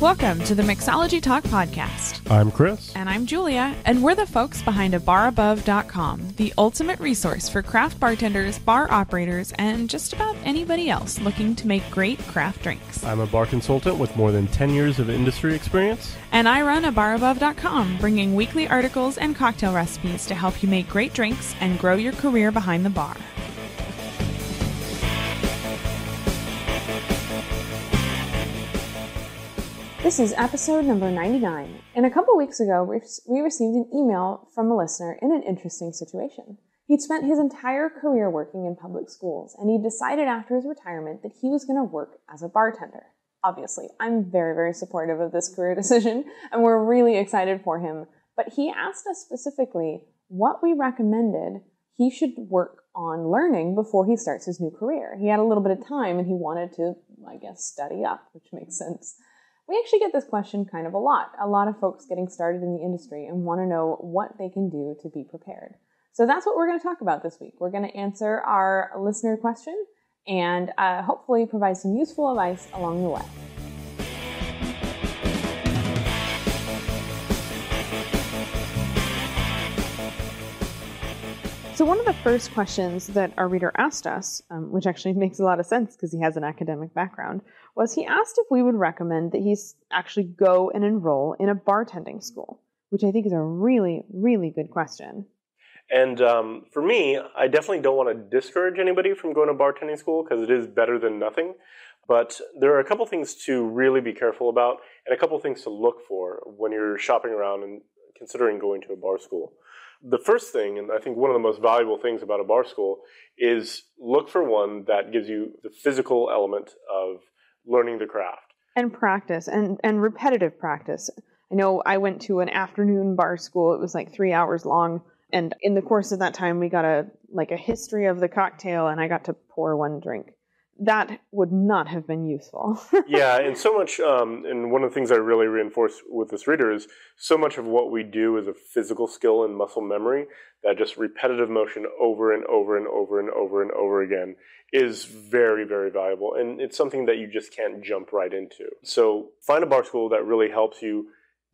Welcome to the Mixology Talk Podcast. I'm Chris. And I'm Julia, and we're the folks behind a abarabove.com, the ultimate resource for craft bartenders, bar operators, and just about anybody else looking to make great craft drinks. I'm a bar consultant with more than 10 years of industry experience. And I run a abarabove.com, bringing weekly articles and cocktail recipes to help you make great drinks and grow your career behind the bar. This is episode number 99, and a couple weeks ago we received an email from a listener in an interesting situation. He'd spent his entire career working in public schools, and he decided after his retirement that he was going to work as a bartender. Obviously, I'm very, very supportive of this career decision, and we're really excited for him. But he asked us specifically what we recommended he should work on learning before he starts his new career. He had a little bit of time and he wanted to, I guess, study up, which makes sense. We actually get this question kind of a lot. A lot of folks getting started in the industry and want to know what they can do to be prepared. So that's what we're going to talk about this week. We're going to answer our listener question and uh, hopefully provide some useful advice along the way. So, one of the first questions that our reader asked us, um, which actually makes a lot of sense because he has an academic background, was he asked if we would recommend that he actually go and enroll in a bartending school, which I think is a really, really good question. And um, for me, I definitely don't want to discourage anybody from going to bartending school because it is better than nothing. But there are a couple things to really be careful about and a couple things to look for when you're shopping around and considering going to a bar school. The first thing, and I think one of the most valuable things about a bar school, is look for one that gives you the physical element of learning the craft. And practice, and, and repetitive practice. I know I went to an afternoon bar school. It was like three hours long. And in the course of that time, we got a like a history of the cocktail, and I got to pour one drink that would not have been useful. yeah, and so much, um, and one of the things I really reinforce with this reader is so much of what we do is a physical skill and muscle memory that just repetitive motion over and over and over and over and over again is very, very valuable. And it's something that you just can't jump right into. So find a bar school that really helps you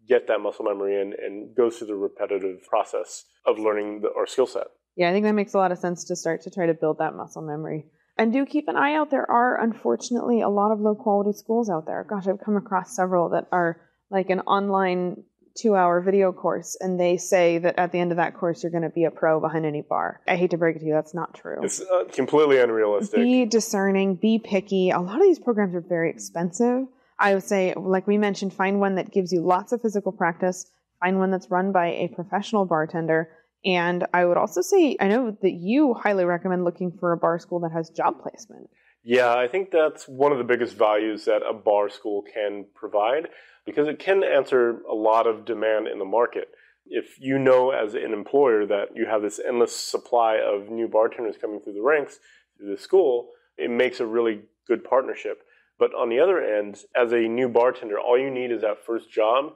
get that muscle memory in and goes through the repetitive process of learning the, our skill set. Yeah, I think that makes a lot of sense to start to try to build that muscle memory. And do keep an eye out. There are, unfortunately, a lot of low quality schools out there. Gosh, I've come across several that are like an online two hour video course, and they say that at the end of that course, you're going to be a pro behind any bar. I hate to break it to you, that's not true. It's uh, completely unrealistic. Be discerning, be picky. A lot of these programs are very expensive. I would say, like we mentioned, find one that gives you lots of physical practice, find one that's run by a professional bartender and I would also say, I know that you highly recommend looking for a bar school that has job placement. Yeah, I think that's one of the biggest values that a bar school can provide because it can answer a lot of demand in the market. If you know as an employer that you have this endless supply of new bartenders coming through the ranks through the school, it makes a really good partnership. But on the other end, as a new bartender, all you need is that first job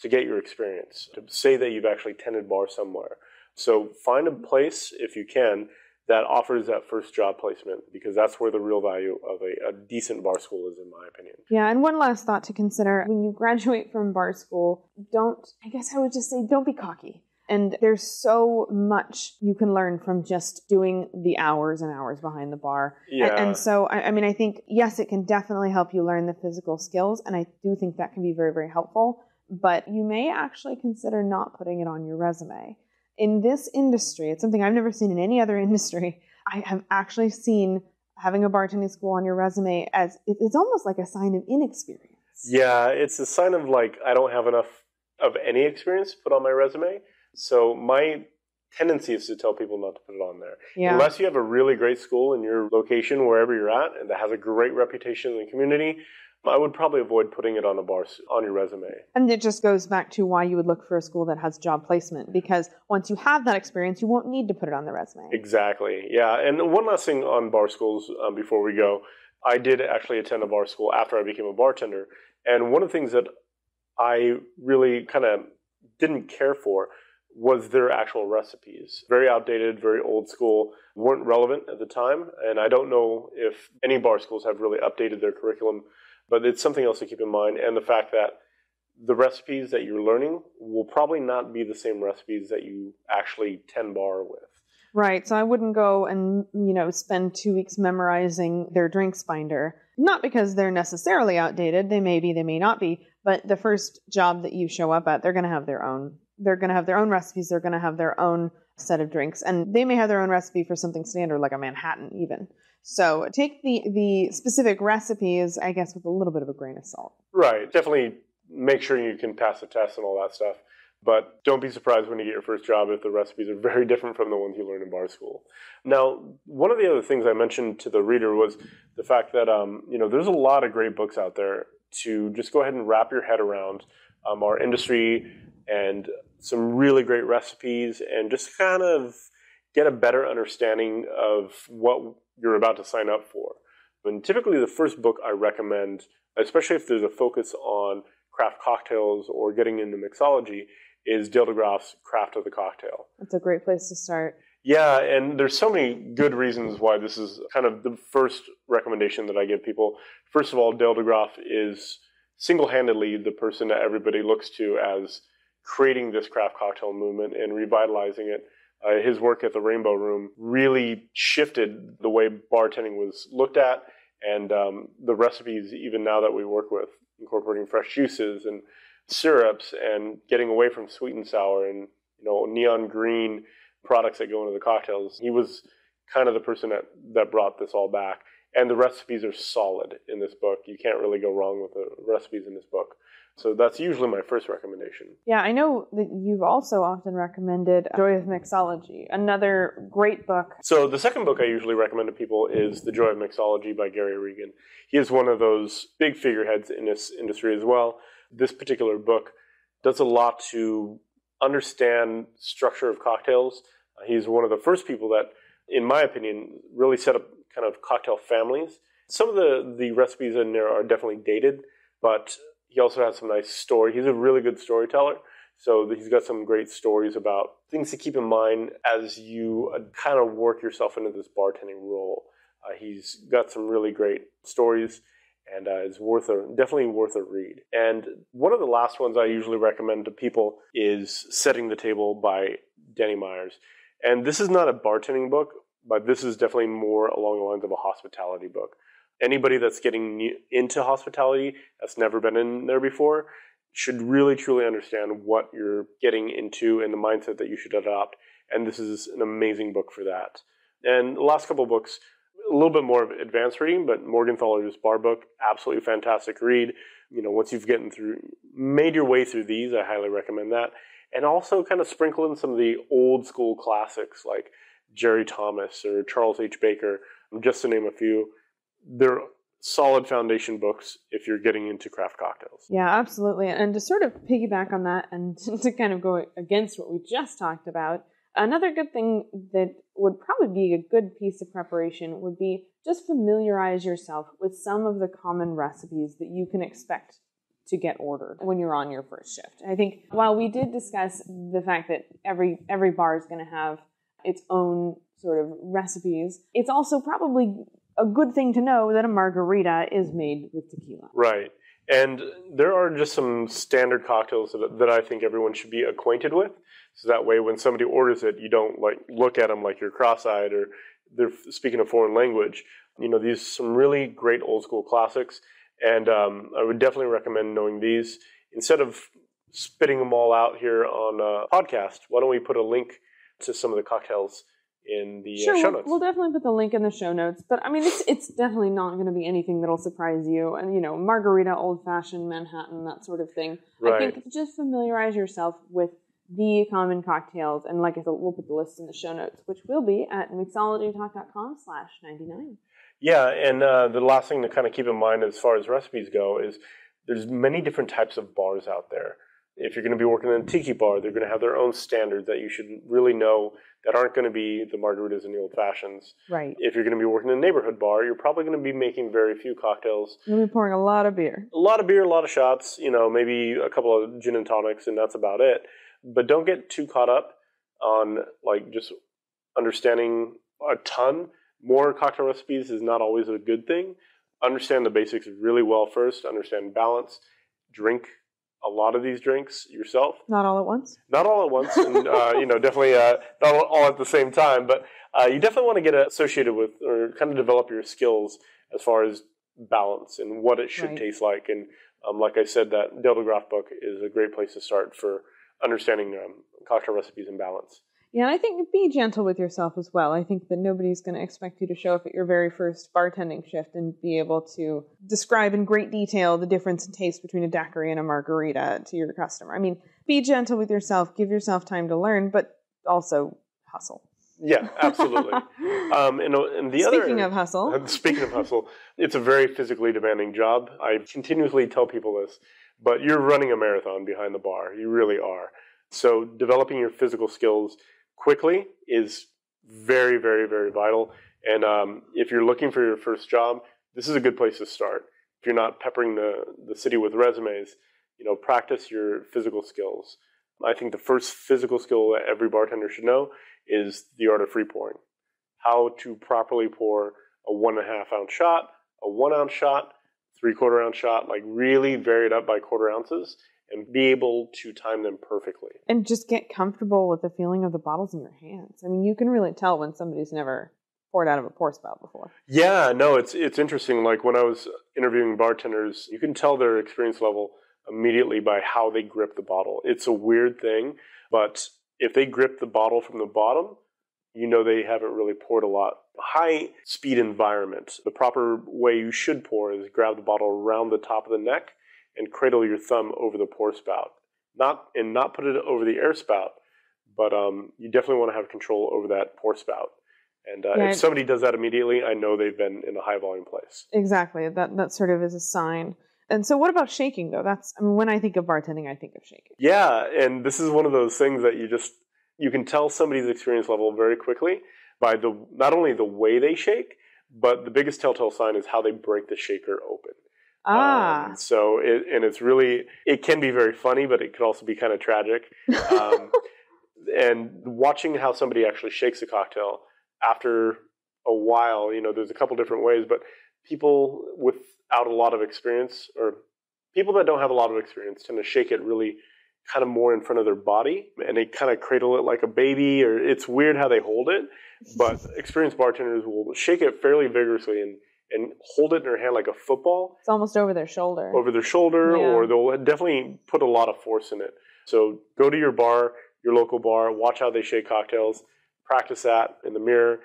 to get your experience, to say that you've actually tended bar somewhere. So find a place, if you can, that offers that first job placement because that's where the real value of a, a, decent bar school is, in my opinion. Yeah, and one last thought to consider when you graduate from bar school, don't, I guess I would just say, don't be cocky. And there's so much you can learn from just doing the hours and hours behind the bar. Yeah. And, and so, I, I mean, I think, yes, it can definitely help you learn the physical skills. And I do think that can be very, very helpful. But you may actually consider not putting it on your resume in this industry, it's something I've never seen in any other industry. I have actually seen having a bartending school on your resume as it's almost like a sign of inexperience. Yeah, it's a sign of like I don't have enough of any experience put on my resume. So my tendency is to tell people not to put it on there. Yeah. Unless you have a really great school in your location, wherever you're at, and that has a great reputation in the community, I would probably avoid putting it on a bar on your resume. And it just goes back to why you would look for a school that has job placement because once you have that experience, you won't need to put it on the resume. Exactly. Yeah. And one last thing on bar schools um, before we go, I did actually attend a bar school after I became a bartender, and one of the things that I really kind of didn't care for was their actual recipes. Very outdated, very old school, weren't relevant at the time, and I don't know if any bar schools have really updated their curriculum but it's something else to keep in mind, and the fact that the recipes that you're learning will probably not be the same recipes that you actually 10 bar with. Right. So I wouldn't go and, you know, spend two weeks memorizing their drinks binder. Not because they're necessarily outdated. They may be, they may not be. But the first job that you show up at, they're going to have their own. They're going to have their own recipes. They're going to have their own set of drinks. And they may have their own recipe for something standard like a Manhattan even. So take the, the specific recipes, I guess, with a little bit of a grain of salt. Right. Definitely make sure you can pass the test and all that stuff. But don't be surprised when you get your first job if the recipes are very different from the ones you learned in bar school. Now, one of the other things I mentioned to the reader was the fact that um, you know there's a lot of great books out there to just go ahead and wrap your head around um, our industry and some really great recipes and just kind of get a better understanding of what you're about to sign up for. And typically, the first book I recommend, especially if there's a focus on craft cocktails or getting into mixology, is Dale DeGroff's Craft of the Cocktail. That's a great place to start. Yeah, and there's so many good reasons why this is kind of the first recommendation that I give people. First of all, Dale DeGroff is single-handedly the person that everybody looks to as creating this craft cocktail movement and revitalizing it. Uh, his work at the Rainbow Room really shifted the way bartending was looked at, and um, the recipes, even now that we work with, incorporating fresh juices and syrups and getting away from sweet and sour and you know neon green products that go into the cocktails. He was kind of the person that, that brought this all back. And the recipes are solid in this book. You can't really go wrong with the recipes in this book. So that's usually my first recommendation. Yeah, I know that you've also often recommended Joy of Mixology, another great book. So the second book I usually recommend to people is The Joy of Mixology by Gary Regan. He is one of those big figureheads in this industry as well. This particular book does a lot to understand structure of cocktails. Uh, he's one of the first people that, in my opinion, really set up kind of cocktail families. Some of the, the recipes in there are definitely dated, but he also has some nice story. He's a really good storyteller. So he's got some great stories about things to keep in mind as you uh, kind of work yourself into this bartending role. Uh, he's got some really great stories and uh, is worth a definitely worth a read. And one of the last ones I usually recommend to people is Setting the Table by Danny Meyers. And this is not a bartending book, but this is definitely more along the lines of a hospitality book. Anybody that's getting into hospitality that's never been in there before should really truly understand what you're getting into and the mindset that you should adopt. And this is an amazing book for that. And the last couple books a little bit more of advanced reading, but Morgenthaler's Bar Book, absolutely fantastic read. You know, once you've gotten through, made your way through these, I highly recommend that. And also kind of sprinkle in some of the old school classics like Jerry Thomas or Charles H. Baker, just to name a few. They're solid foundation books if you're getting into craft cocktails. Yeah, absolutely. And to sort of piggyback on that and to kind of go against what we just talked about, Another good thing that would probably be a good piece of preparation would be just familiarize yourself with some of the common recipes that you can expect to get ordered when you're on your first shift. I think while we did discuss the fact that every every bar is going to have its own sort of recipes, it's also probably a good thing to know that a margarita is made with tequila. Right. And there are just some standard cocktails that, that I think everyone should be acquainted with. So that way, when somebody orders it, you don't like look at them like you're cross-eyed or they're speaking a foreign language. You know, these some really great old school classics, and um, I would definitely recommend knowing these instead of spitting them all out here on a podcast. Why don't we put a link to some of the cocktails in the sure, uh, show notes? We'll, we'll definitely put the link in the show notes. But I mean, it's it's definitely not going to be anything that'll surprise you. And you know, margarita, old fashioned, Manhattan, that sort of thing. Right. I think just familiarize yourself with the common cocktails. And like I said, we'll put the list in the show notes, which will be at mixologytalk.com slash 99. Yeah, and uh, the last thing to kind of keep in mind as far as recipes go is there's many different types of bars out there. If you're going to be working in a tiki bar, they're going to have their own standards that you should really know that aren't going to be the margaritas and the old fashions. Right. If you're going to be working in a neighborhood bar, you're probably going to be making very few cocktails. You'll be pouring a lot of beer. A lot of beer, a lot of shots, you know, maybe a couple of gin and tonics, and that's about it but don't get too caught up on like just understanding a ton. More cocktail recipes is not always a good thing. understand the basics really well first, understand balance, drink a lot of these drinks yourself. Not all at once. Not all at once, and uh, you know, definitely uh, not all at the same time. But uh, you definitely want to get associated with, or kind of develop your skills as far as balance and what it should Right. taste like. And um, like I said, that Dale DeGroff book is a great place to start for understanding um, cocktail recipes and balance. Yeah, and I think be gentle with yourself as well. I think that nobody's going to expect you to show up at your very first bartending shift and be able to describe in great detail the difference in taste between a daiquiri and a margarita to your customer. I mean, be gentle with yourself, give yourself time to learn, but also hustle. Yeah, absolutely. um, and, and the other Speaking of hustle, Uh, Speaking of hustle, it's a very physically demanding job. I continuously tell people this, but you're running a marathon behind the bar. You really are. So developing your physical skills quickly is very, very, very vital. And um, if you're looking for your first job, this is a good place to start. If you're not peppering the, the city with resumes, you know, practice your physical skills. I think the first physical skill that every bartender should know is the art of free pouring. How to properly pour a one and a half ounce shot, a one ounce shot, three quarter ounce shot, like really vary it up by quarter ounces and be able to time them perfectly. and just get comfortable with the feeling of the bottles in your hands. I mean, you can really tell when somebody's never poured out of a pour spout before. Yeah, no, it's it's interesting. Like when I was interviewing bartenders, you can tell their experience level immediately by how they grip the bottle. It's a weird thing, but if they grip the bottle from the bottom, you know they haven't really poured a lot. High speed environment. The proper way you should pour is grab the bottle around the top of the neck and cradle your thumb over the pour spout. Not and not put it over the air spout, but um, you definitely want to have control over that pour spout. And uh, Yeah, if somebody does that immediately, I know they've been in a high volume place. Exactly. That that sort of is a sign. And so, what about shaking though? That's I mean, when I think of bartending, I think of shaking. Yeah, and this is one of those things that you just you can tell somebody's experience level very quickly by the not only the way they shake, but the biggest telltale sign is how they break the shaker open. Ah, Um, so it, and it's really it can be very funny, but it can also be kind of tragic. Um, and watching how somebody actually shakes a cocktail after a while, you know, there's a couple different ways, but people without a lot of experience or people that don't have a lot of experience tend to shake it really kind of more in front of their body and they kind of cradle it like a baby or it's weird how they hold it but experienced bartenders will shake it fairly vigorously and, and hold it in their hand like a football it's almost over their shoulder. over their shoulder, Yeah. or they'll definitely put a lot of force in it. So go to your bar, your local bar, watch how they shake cocktails, practice that in the mirror,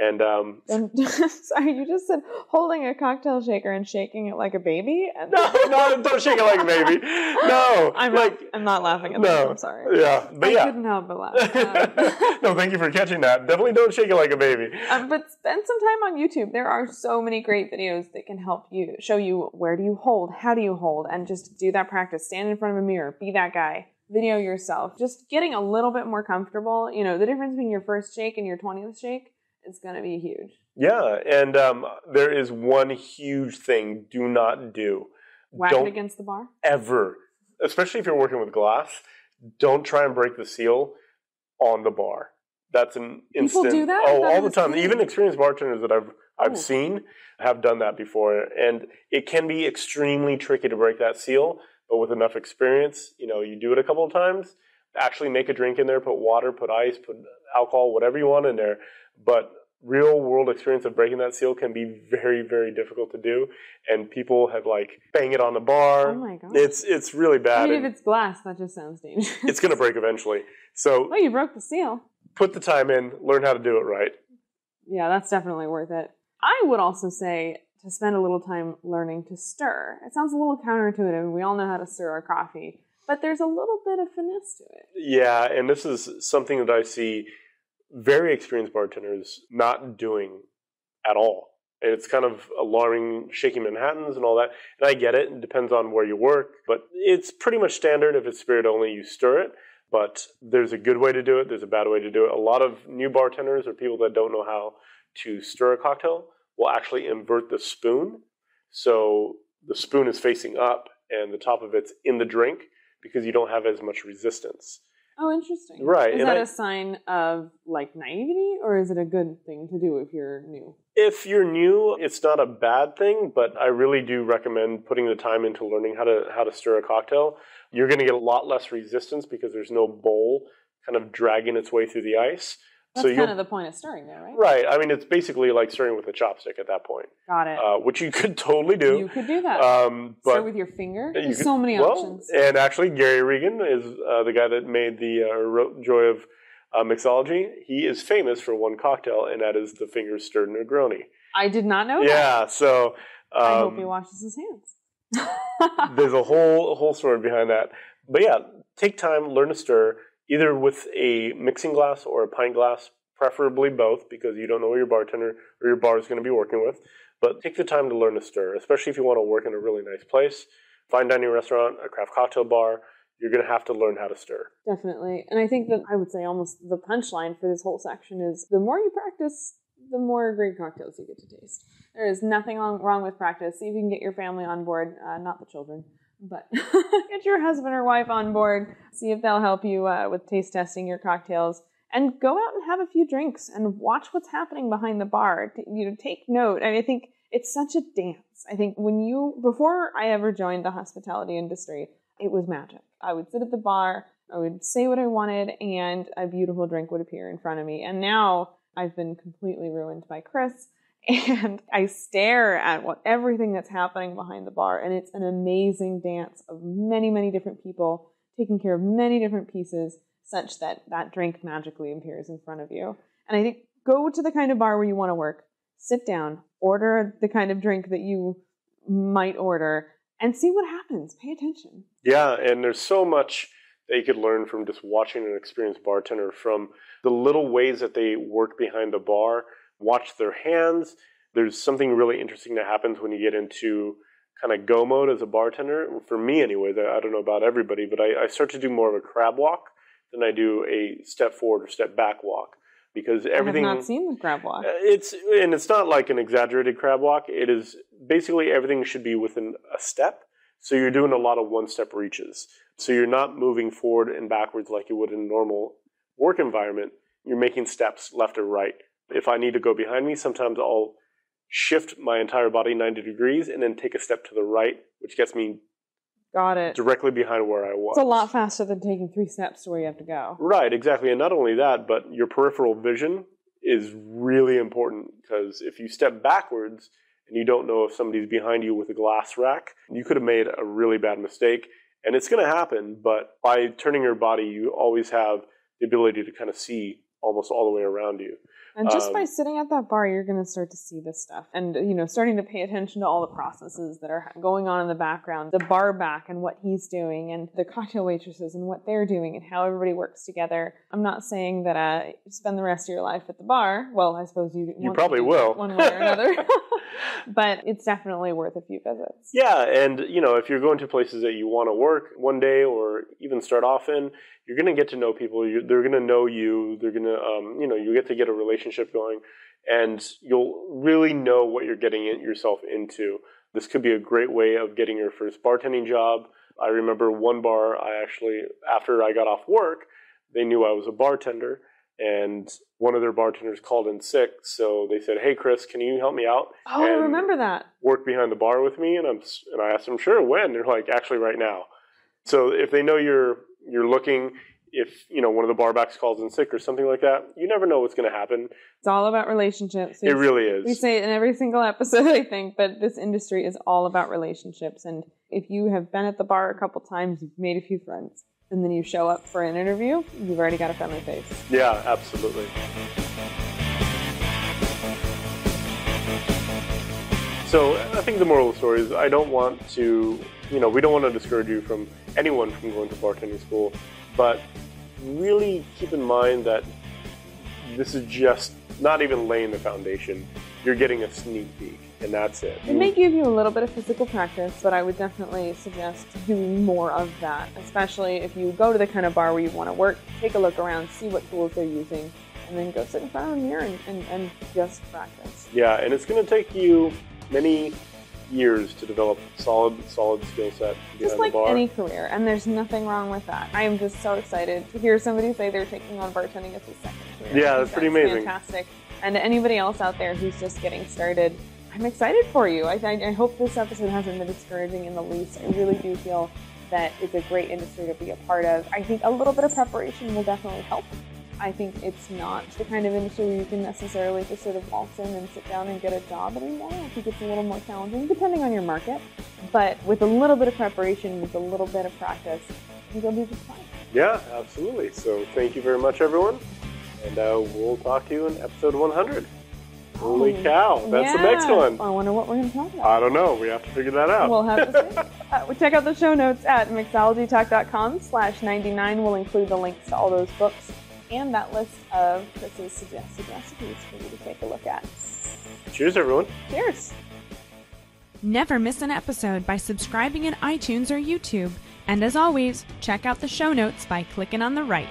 and um, And- sorry, you just said holding a cocktail shaker and shaking it like a baby. And no, no, don't shake it like a baby. No, I'm like not. I'm not laughing at no, that. I'm sorry. yeah, but I yeah. couldn't help but laugh. Um, no, thank you for catching that. Definitely don't shake it like a baby. Um, but spend some time on YouTube. There are so many great videos that can help you show you where do you hold, how do you hold, and just do that practice. Stand in front of a mirror, be that guy, video yourself. Just getting a little bit more comfortable. You know, the difference between your first shake and your 20th shake is going to be huge. Yeah, and um, there is one huge thing: do not do. Whack Don't it against the bar. ever, especially if you're working with glass, don't try and break the seal on the bar. That's an instant. People do that? Oh, all the time. clean. Even experienced bartenders that I've I've Oh. seen have done that before, and it can be extremely tricky to break that seal. But with enough experience, you know, you do it a couple of times. Actually, make a drink in there. Put water, put ice, put alcohol, whatever you want in there. But real world experience of breaking that seal can be very, very difficult to do. And people have like bang it on the bar. Oh my god. It's it's really I bad. mean, if it's glass, that just sounds dangerous. it's going to break eventually. So Oh, you broke the seal. put the time in, learn how to do it right. Yeah, that's definitely worth it. I would also say to spend a little time learning to stir. It sounds a little counterintuitive. We all know how to stir our coffee, but there's a little bit of finesse to it. Yeah, and this is something that I see very experienced bartenders not doing at all. And it's kind of alarming, shaking Manhattans and all that. And I get it, it depends on where you work, but it's pretty much standard. If it's spirit only, you stir it. But there's a good way to do it, there's a bad way to do it. A lot of new bartenders or people that don't know how to stir a cocktail will actually invert the spoon. So the spoon is facing up and the top of it's in the drink because you don't have as much resistance. Oh, interesting. Right, Is and that I- a sign of like naivety, or is it a good thing to do if you're new? If you're new, it's not a bad thing, but I really do recommend putting the time into learning how to how to stir a cocktail. You're going to get a lot less resistance because there's no bowl kind of dragging its way through the ice. That's so kind of the point of stirring, there, right? right. I mean, it's basically like stirring with a chopstick at that point, Got it. uh, which you could totally do. you could do that. um, but Start with your finger. you There's could- so many well, options. And actually, Gary Regan is uh, the guy that made the uh, Joy of uh, Mixology. He is famous for one cocktail, and that is the finger stirred Negroni. I did not know that. Yeah, so um, I hope he washes his hands. there's a whole a whole story behind that. But yeah, take time, learn to stir, either with a mixing glass or a pint glass, preferably both, because you don't know your bartender or your bar is going to be working with. But take the time to learn to stir, especially if you want to work in a really nice place, fine dining restaurant, a craft cocktail bar. You're going to have to learn how to stir. Definitely. And I think that I would say almost the punchline for this whole section is the more you practice, the more great cocktails you get to taste. There is nothing wrong with practice. You can get your family on board, uh, not the children, but get your husband or wife on board. See if they'll help you uh, with taste testing your cocktails. And go out and have a few drinks and watch what's happening behind the bar. You know, take note. And I think it's such a dance. I think when you, before I ever joined the hospitality industry, it was magic. I would sit at the bar, I would say what I wanted, and a beautiful drink would appear in front of me. And now I've been completely ruined by Chris, and I stare at what everything that's happening behind the bar, and it's an amazing dance of many, many different people taking care of many different pieces, such that that drink magically appears in front of you. And I think go to the kind of bar where you want to work, sit down, order the kind of drink that you might order, and see what happens. Pay attention. Yeah, and there's so much that you could learn from just watching an experienced bartender from the little ways that they work behind the bar, watch their hands. There's something really interesting that happens when you get into kind of go mode as a bartender. For me, anyways, I I don't know about everybody, but I, I start to do more of a crab walk than I do a step forward or step back walk because everything. I have not seen the crab walk. Uh, It's and it's not like an exaggerated crab walk. It is basically everything should be within a step. So you're doing a lot of one step reaches. So you're not moving forward and backwards like you would in a normal work environment. You're making steps left or right. If I need to go behind me, sometimes I'll shift my entire body 90 degrees and then take a step to the right, which gets me Got it. directly behind where I was. It's a lot faster than taking three steps to where you have to go. Right, exactly. And not only that, but your peripheral vision is really important because if you step backwards and you don't know if somebody's behind you with a glass rack, you could have made a really bad mistake. And it's going to happen, but by turning your body, you always have the ability to kind of see almost all the way around you. And just Um, by sitting at that bar, you're going to start to see this stuff, and you know, starting to pay attention to all the processes that are going on in the background, the bar back and what he's doing, and the cocktail waitresses and what they're doing, and how everybody works together. I'm not saying that uh, spend the rest of your life at the bar. Well, I suppose you to probably will. one way or another, but it's definitely worth a few visits. Yeah, and you know, if you're going to places that you want to work one day or even start off in, you're going to get to know people. you they're going to know you. They're going to, um, you know, you get to get a relationship going, and you'll really know what you're getting yourself into. This could be a great way of getting your first bartending job. I remember one bar. I actually, after I got off work, they knew I was a bartender, and one of their bartenders called in sick. So they said, "Hey, Chris, can you help me out?" Oh, I remember that. work behind the bar with me and I'm and I asked them sure when they're like actually right now so if they know you're you're looking if you know one of the barbacks calls in sick or something like that you never know what's going to happen It's all about relationships. it really is. We say it in every single episode, I think, but this industry is all about relationships. And if you have been at the bar a couple times, you've made a few friends, and then you show up for an interview, you've already got a friendly face. yeah absolutely. So i think the moral of the story is i don't want to you know we don't want to discourage you from anyone from going to bartending school but really keep in mind that this is just not even laying the foundation. You're getting a sneak peek and that's it It may give you a little bit of physical practice, but I would definitely suggest doing more of that, especially if you go to the kind of bar where you want to work. Take a look around, see what tools they're using, and then go sit in front of a mirror and, and, and just practice. Yeah, and it's going to take you many years to develop solid, solid skill set Just like the bar. any career, and there's nothing wrong with that. I am just so excited to hear somebody say they're taking on bartending as a second career. Yeah, that's think pretty amazing. Fantastic. And anybody else out there who's just getting started, I'm excited for you. I, I, hope this episode hasn't been discouraging in the least. I really do feel that it's a great industry to be a part of. I think a little bit of preparation will definitely help. I think it's not the kind of industry where you can necessarily just sort of waltz in and sit down and get a job anymore. I think it's a little more challenging depending on your market. But with a little bit of preparation, with a little bit of practice, I think you'll do just fine. Yeah, absolutely. So thank you very much, everyone. And uh, we'll talk to you in episode 100. Holy Oh, cow, that's the next one. I wonder what we're going to talk about. I don't know. We have to figure that out. We'll have to see. Uh, check out the show notes at mixologytalk.com slash 99. We'll include the links to all those books and that list of Chris's suggested recipes for you to take a look at. Cheers, everyone. Cheers! Never miss an episode by subscribing in iTunes or YouTube. And as always, check out the show notes by clicking on the right.